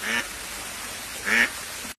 Ah.